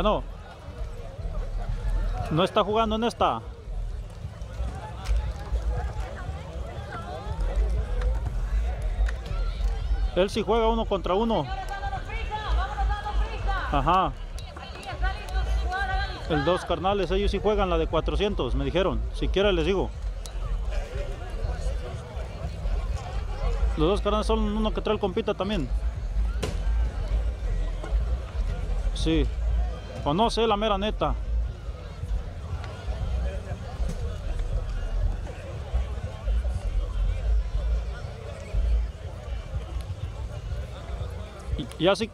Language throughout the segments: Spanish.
Bueno. No está jugando en esta. Él sí juega uno contra uno. Ajá. El dos carnales, ellos sí juegan la de 400, me dijeron. Si Siquiera les digo. Los dos carnales son uno que trae el compita también. Sí. No sé, la mera neta. Y así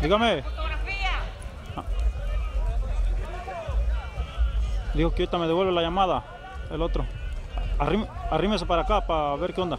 Dígame. Ah. Dijo que ahorita me devuelve la llamada, el otro. Arrímese para acá para ver qué onda.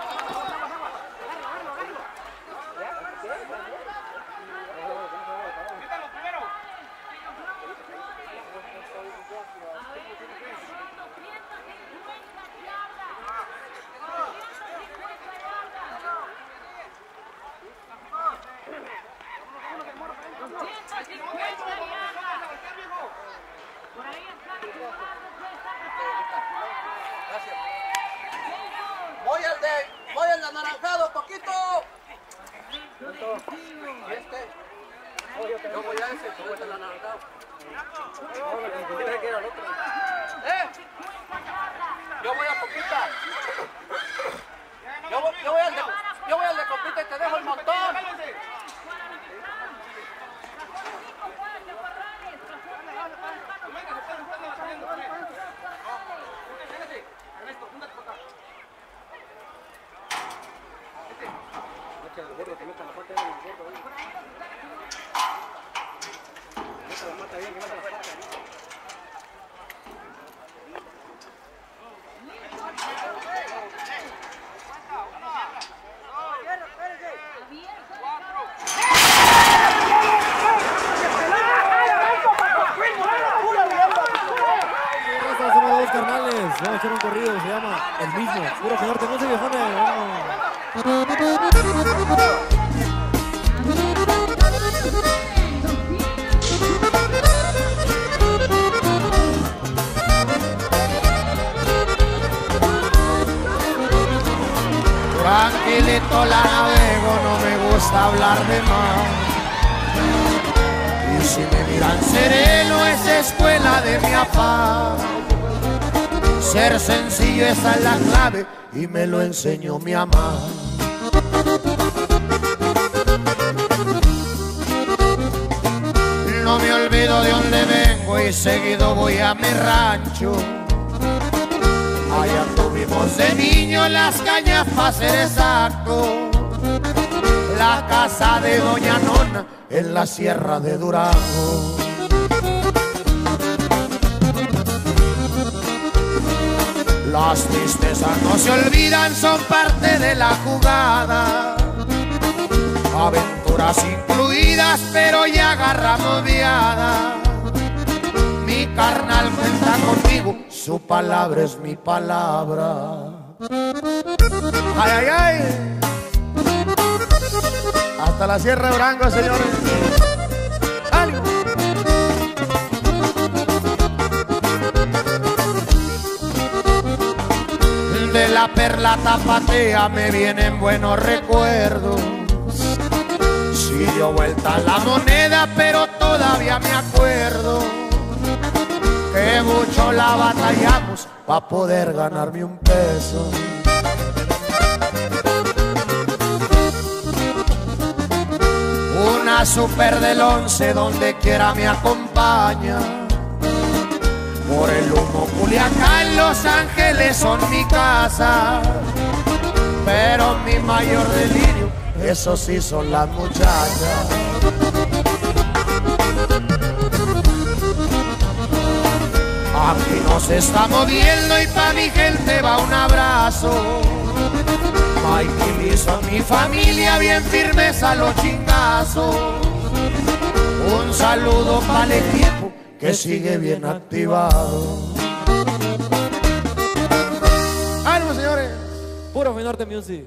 Yo voy a ese, yo voy al anaranjado. ¿Eh? Yo voy a poquita. Yo voy, al yo voy al de compita y te dejo el montón. Raza, Somos dos carnales. Vamos a un corrido. Se llama El mismo. Puro que norte. No viejones. Tranquilito la navego, no me gusta hablar de más. Y si me miran sereno es escuela de mi afán. Ser sencillo esa es la clave y me lo enseñó mi mamá. No me olvido de dónde vengo y seguido voy a mi rancho. Allá tuvimos de niño las cañas para ser exacto. La casa de Doña Nona en la sierra de Durango. Las tristezas no se olvidan, son parte de la jugada. Aventuras incluidas, pero ya agarramos viada. Mi carnal cuenta conmigo, su palabra es mi palabra. Ay, ay, ay. Hasta la Sierra de Durango, señores. La perla tapatea me vienen buenos recuerdos. Si dio vuelta la moneda, pero todavía me acuerdo que mucho la batallamos para poder ganarme un peso. Una super del once donde quiera me acompaña. Por el humo Culiacán, Los Ángeles son mi casa. Pero mi mayor delirio, eso sí son las muchachas. Aquí nos estamos viendo y pa' mi gente va un abrazo. Mikey hizo mi familia bien firmes a los chingazos. Un saludo para el equipo que sigue bien activado. ¡Ánimo, señores! Puro Norte Music.